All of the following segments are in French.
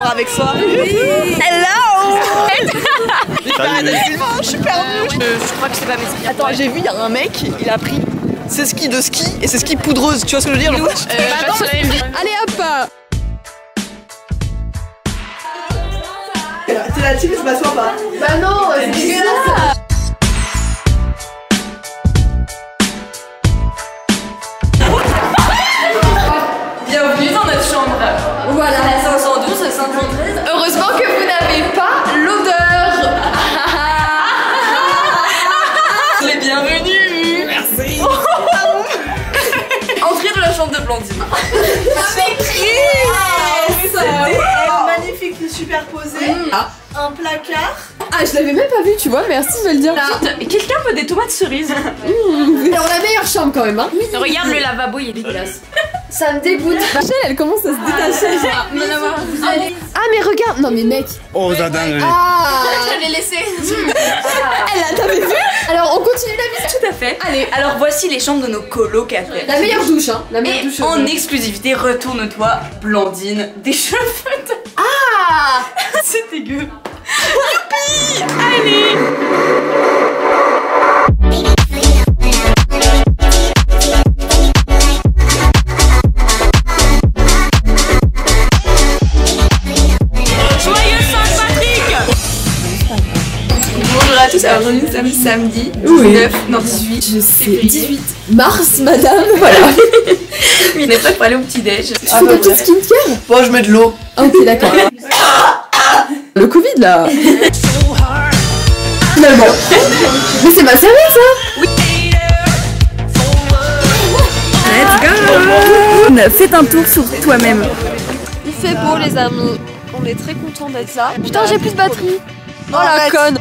avec soi. Hello Je suis perdue. Je crois que c'est pas mes skis. Attends, j'ai vu, il y a un mec, il a pris ses skis de ski et ses skis poudreuses. Tu vois ce que je veux dire genre Allez hop T'es la team, je m'assois pas. Bah non, c'est dégueulasse la chambre de Blandine. magnifique, superposé. Un placard. Ah, je l'avais même pas vu, tu vois, merci de me le dire. Quelqu'un veut des tomates cerises Alors la meilleure chambre quand même, hein Regarde le lavabo, il est dégueulasse. Ça me dégoûte. Rachel, elle commence à se détacher, genre. Ah, mais regarde Non, mais mec. Oh, dingue. Ah Je l'ai laissé. Elle a, t'avais vu Alors, on continue la visite. Tout à fait. Allez. Alors voici les chambres de nos colocataires. La meilleure douche, hein. La meilleure Et douche. en euh, exclusivité, retourne-toi, Blandine, des cheveux de... Ah C'est dégueu. Youpi Allez alors nous sommes samedi 19, non 18 Je sais. 18 mars, madame. Voilà. Il n'est pas pour aller au petit-déj. Tu fais ta petite skincare Bon, je mets de l'eau. Ah, ok, d'accord. Le Covid, là. Finalement. Mais c'est ma serviette, ça Let's go Faites un tour sur toi-même. Il fait beau, les amis. On est très contents d'être là. Putain, j'ai plus de batterie. Oh la conne.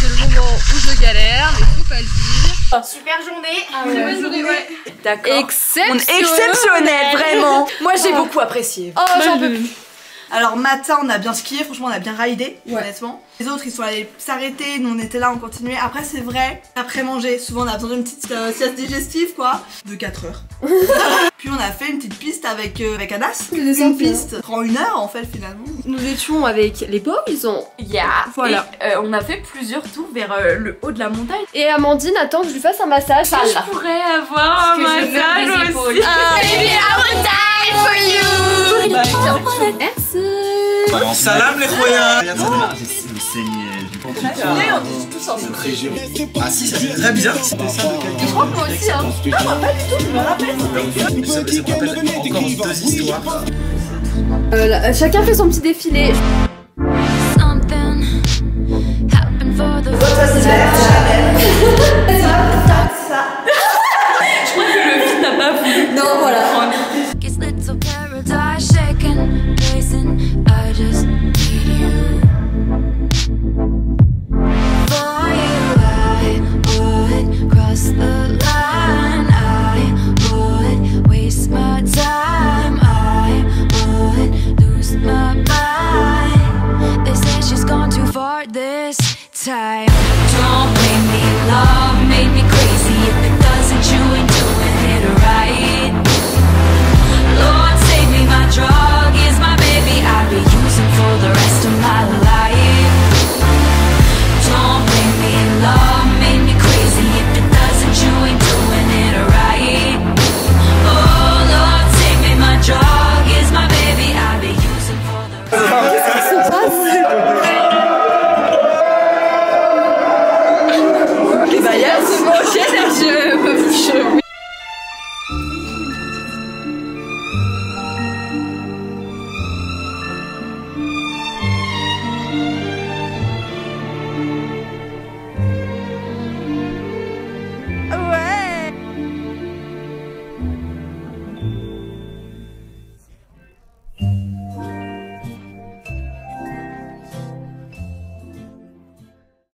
C'est le moment où je galère, mais faut pas le dire. Super journée Bonne journée, ouais. D'accord. Exceptionnel. On- Exceptionnel, vraiment Moi j'ai beaucoup apprécié. Oh, j'en peux plus. Alors, matin, on a bien skié, franchement, on a bien ridé, Ouais. honnêtement. Les autres, ils sont allés s'arrêter, nous, on était là, on continuait. Après, c'est vrai, après manger, souvent, on a besoin d'une petite euh, sieste digestive, quoi, de 4 heures. Puis, on a fait une petite piste avec, euh, avec Anas. Une descente, piste prend une heure, en fait, finalement. Nous étions avec les boys, ils ont. Yeah. Voilà. Et, euh, on a fait plusieurs tours vers euh, le haut de la montagne. Et Amandine attend que je lui fasse un massage. Je pourrais avoir un massage aussi. Ah, baby, I will die for you. Merci. Salam les Le saignait du on dit tous ensemble. Ah si, ça fait très bizarre. C'était ça de Je crois que moi aussi, hein. Ça ça me rappelle encore deux histoires. Euh, chacun fait son petit défilé. Don't make me love, made me crazy.